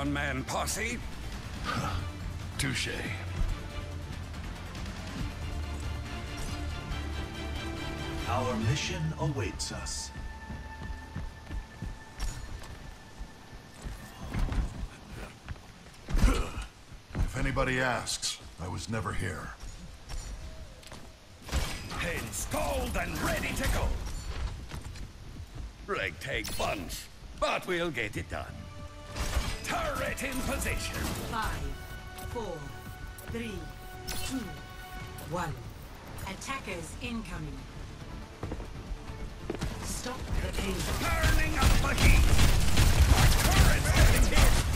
one-man posse? Touche. Our mission awaits us. If anybody asks, I was never here. Installed and ready to go. Ragtag bunch, but we'll get it done. Turret in position. Five, four, three, two, one. Attackers incoming. Stop the pain. Turning up the heat. Our turret's getting hit.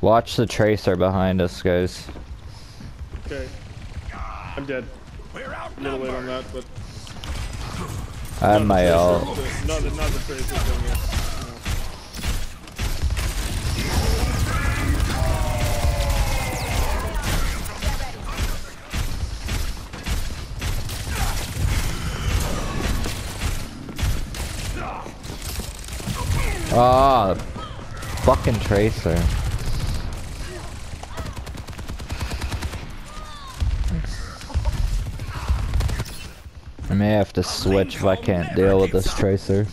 Watch the tracer behind us, guys. Okay. I'm dead. We're A little late on that, but I have my ult. the, not the not the tracer thing. Yeah. Ah, fucking tracer. I may have to switch if I can't deal with this tracer.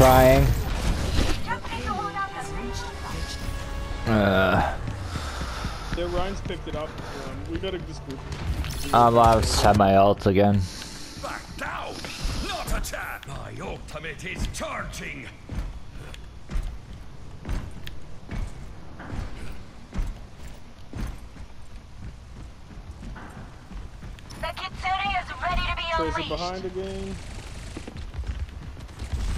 Trying. Uh, Yeah, Ryan's picked it up. Um, we gotta just group. I'm I'll just have my ult again. Back down. Not a chance. My ultimate is charging. The Kitsune is ready to be Tracer unleashed. behind again.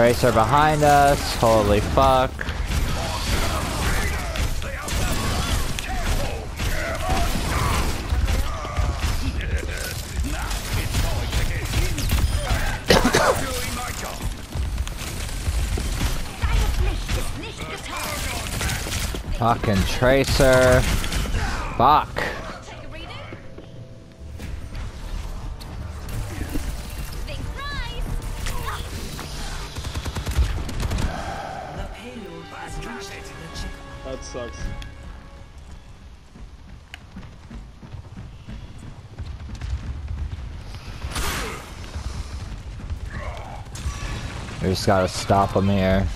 Tracer behind us. Holy fuck. Fucking Tracer. Fuck. That sucks. We just gotta stop him here.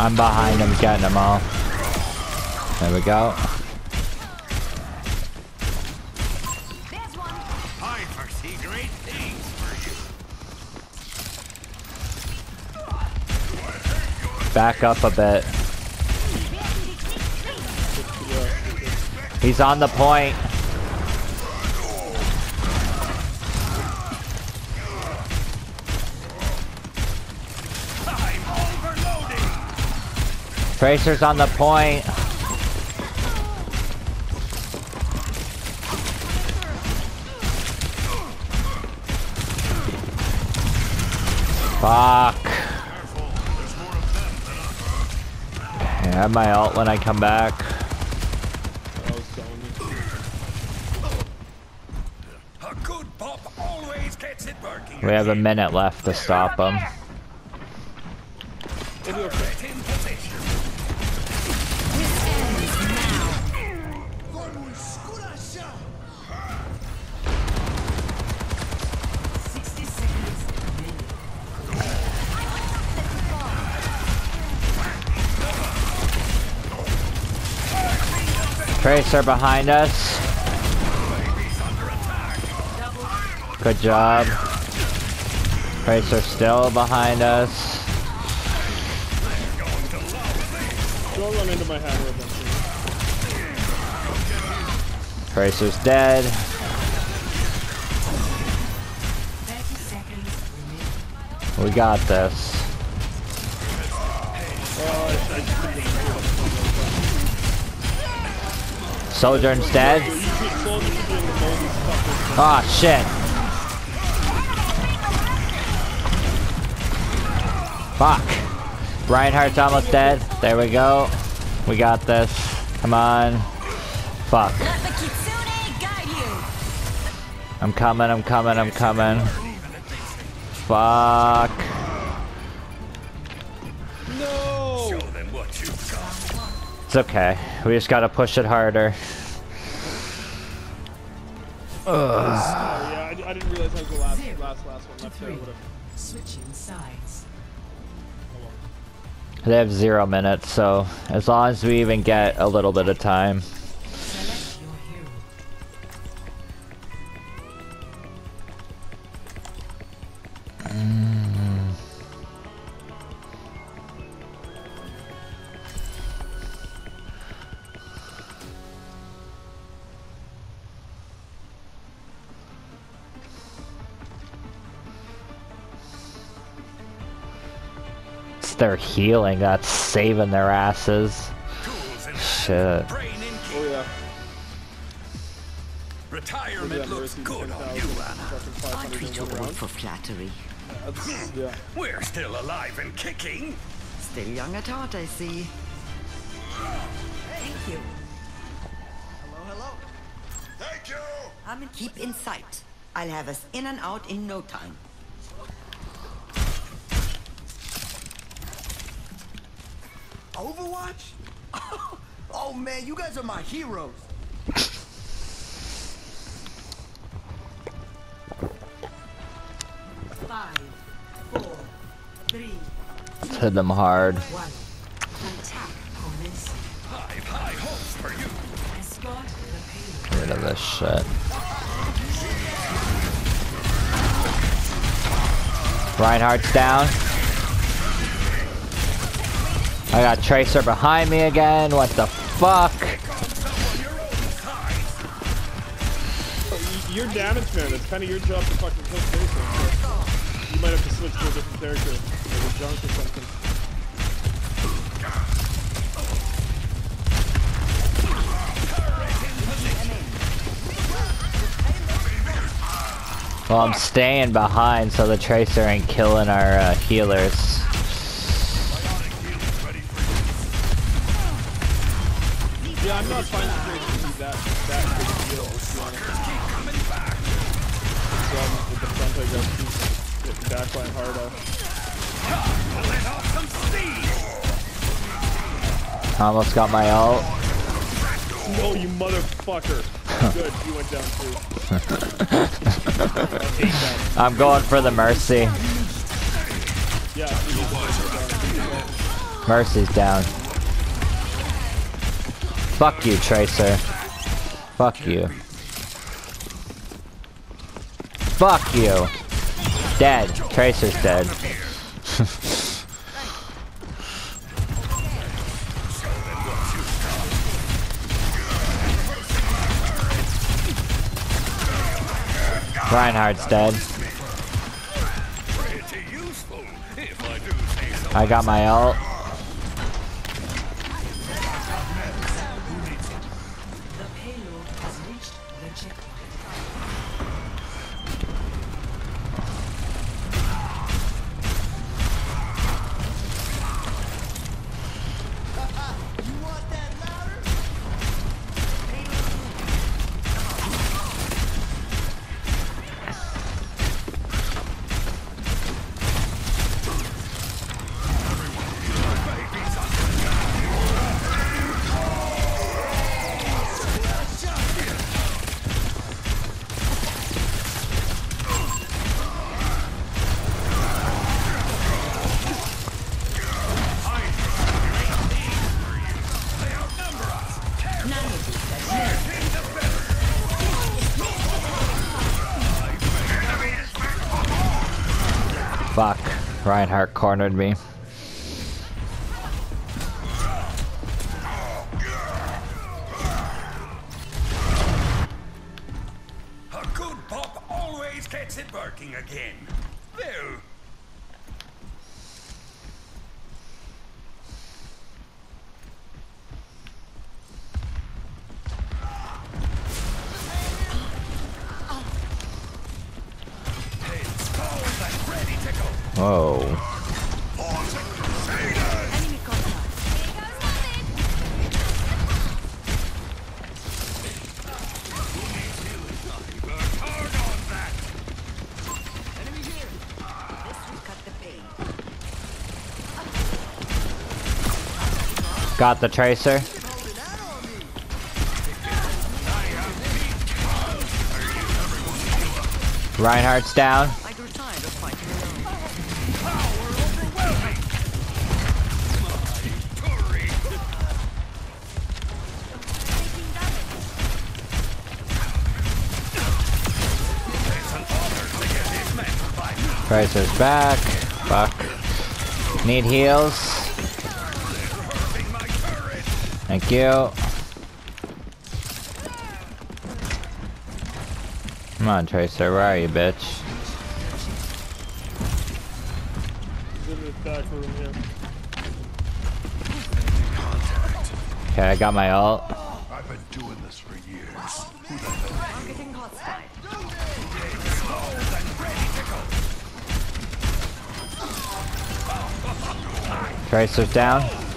I'm behind him, getting them all. There we go. Back up a bit. He's on the point. Tracer's on the point. Fuck. I have my ult when I come back. I was telling you. A good pop always gets it working. We have a minute left to stop him. Tracer behind us. Good job. Tracer still behind us. Don't run into my hammer eventually. Tracer's dead. Thirty seconds remaining. We got this. Oh, I, I just think it's Sojourn's dead. You should soldier instead. Ah, shit. Fuck. Reinhardt's almost dead. There we go. We got this. Come on. Fuck. I'm coming, I'm coming, I'm coming. Fuck. It's okay. We just gotta push it harder. Oh, yeah, I, I didn't realize that was the last, last, last one left there. Three. Would've- Switching sides. They have zero minutes, so as long as we even get a little bit of time. Their healing that's saving their asses. Shit. Oh, yeah. Retirement looks good on you, Ana. fucking I 500 too in your one word round. for flattery. Hmm. Yeah. We're still alive and kicking. Still young at heart, I see. Thank you. Hello, hello. Thank you! I'm keep in sight. I'll have us in and out in no time. Overwatch? Oh man, you guys are my heroes. Five, four, three, hit them hard. one. Attack commence. I've high hopes for you. Escort the payload. Get rid of this shit. Reinhardt's down. I got Tracer behind me again. What the fuck? You're damage man. It's kind of your job to fucking kill Tracer. You might have to switch to a different character, like a junk or something. Well, I'm staying behind so the Tracer ain't killing our uh, healers. I'm not finding Tracer to be that that big deal. To be honest. So I'm with the front, I got keep getting backline hard off. Let off some steam. Almost got my ult. No, you motherfucker. Good, you went down too. I'll take that. I'm going for the Mercy. Yeah, you need to put it down. Mercy's down. Fuck you, Tracer. Fuck you. Fuck you. Dead. Tracer's dead. Reinhardt's dead. I got my ult. Reinhardt cornered me. Pain. Got the Tracer. Reinhardt's down. Tracer's back. Fuck. Need heals. Thank you. Come on, Tracer. Where are you, bitch? Okay, I got my ult. Tracer's down.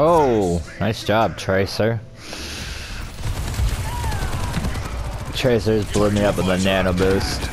Oh, nice job, Tracer. Tracer's blew me up with a nano boost.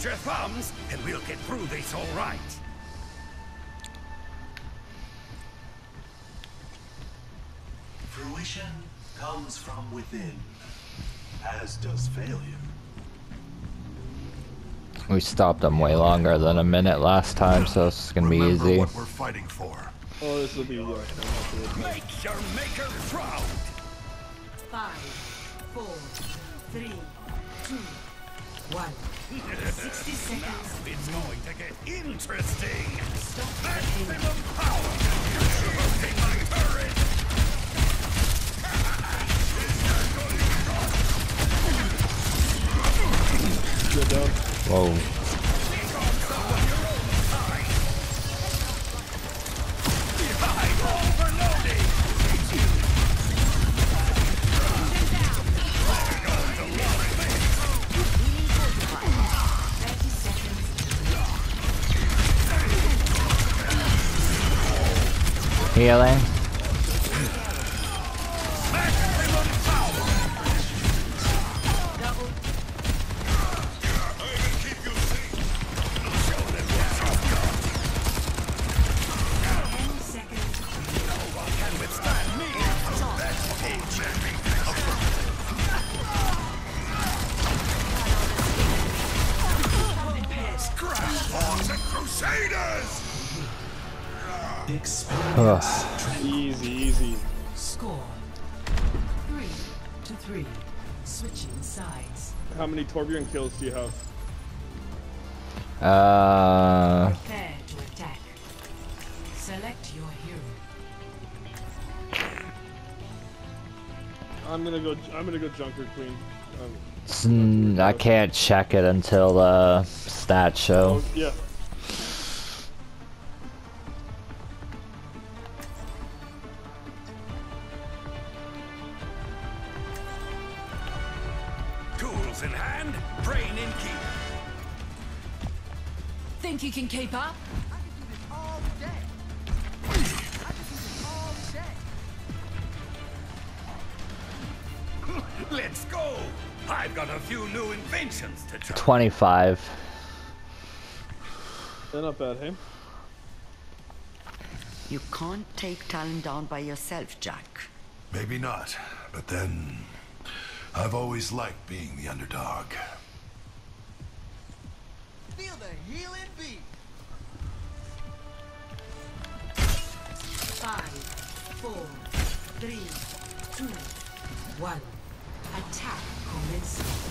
Hold your thumbs, and we'll get through this all right. Fruition comes from within, as does failure. We stopped them way longer than a minute last time, so it's gonna be easy. what we're fighting for. Oh, this will be yeah. I'm not sure. Make your maker proud. Five, four, three, two, one. 60 seconds. It's going to get interesting. Stop Maximum power. Exploding my turret. Whoa. Experience Easy, easy. Score. Three to three. Switching sides. How many Torbjorn kills do you have? Uh, Prepare to attack. Select your hero. I'm gonna go. I'm gonna go Junker Queen. Um, it's n- I can't check it until the stat show. oh, yeah. Tools in hand, brain in key. Think you can keep up? Let's go! I've got a few new inventions to try. 25. They're not bad, hey? You can't take Talon down by yourself, Jack. Maybe not, but then I've always liked being the underdog. Feel the healing beat. Five, four, three, two, one. Attack commencing.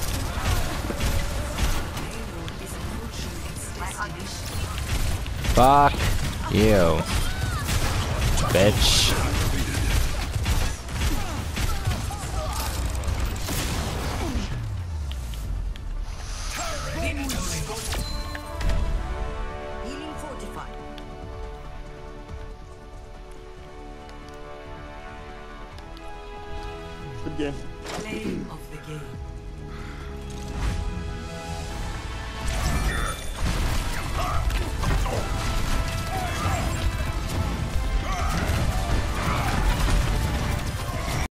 Fuck you. Bitch.